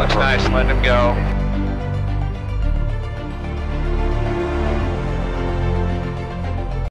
Looks nice, let him go.